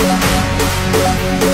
Yeah, yeah, yeah.